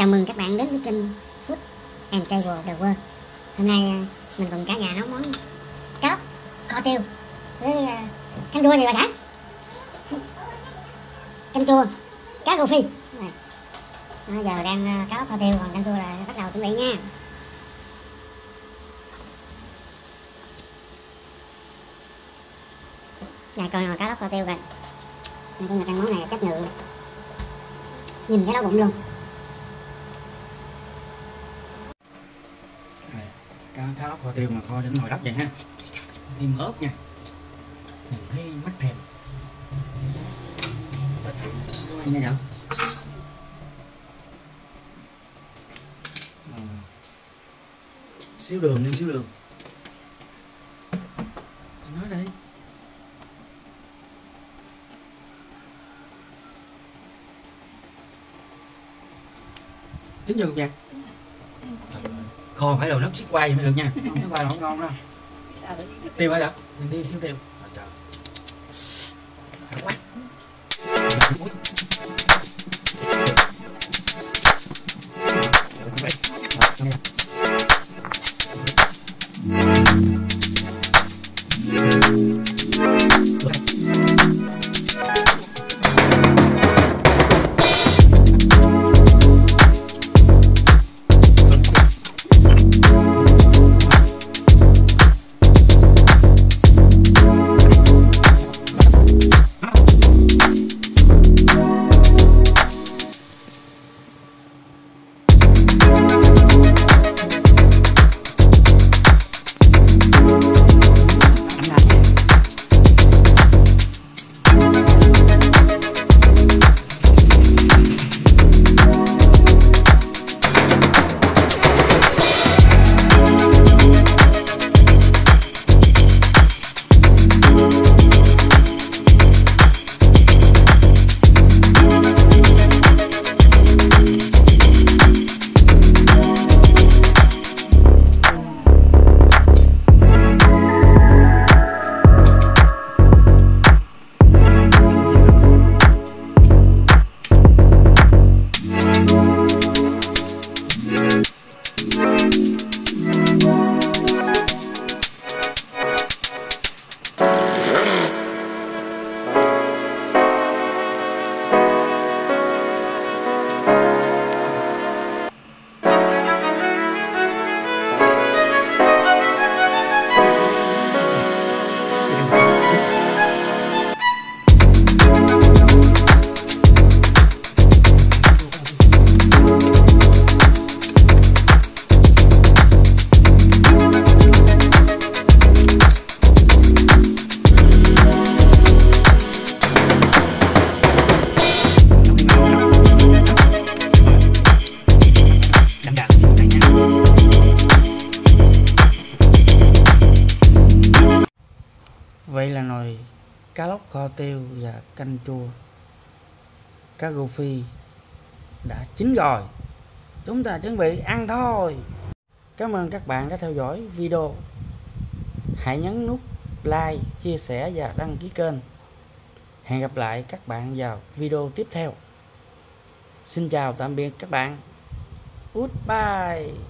Chào mừng các bạn đến với kênh Food and Travel The World. Hôm nay à, mình cùng cả nhà nấu món cá kho tiêu với à, canh chua gì bà xã canh chua, cá rô phi. Bây giờ đang cá cá kho tiêu còn canh chua là bắt đầu chuẩn bị nha. Này, coi nồi cá lóc kho tiêu kìa Nói chung là cái món này chắc ngự Nhìn thấy đau bụng luôn Này, cá lóc kho tiêu mà kho trên nồi đất vậy ha. Thêm ớt nha. Mình thấy mắt thèm. Nha nhở? Xíu đường thêm xíu đường. Tôi nói đây. Trứng dừa nha Trời kho phải đầu nấc xích quay mới được nha. Không xích quay là không ngon đâu. Tiêu hả? Vậy tiêu xíu tiêu. Trời. Quá Vậy là nồi cá lóc kho tiêu và canh chua. Cá rô phi đã chín rồi. Chúng ta chuẩn bị ăn thôi. Cảm ơn các bạn đã theo dõi video. Hãy nhấn nút like, chia sẻ và đăng ký kênh. Hẹn gặp lại các bạn vào video tiếp theo. Xin chào tạm biệt các bạn. Goodbye.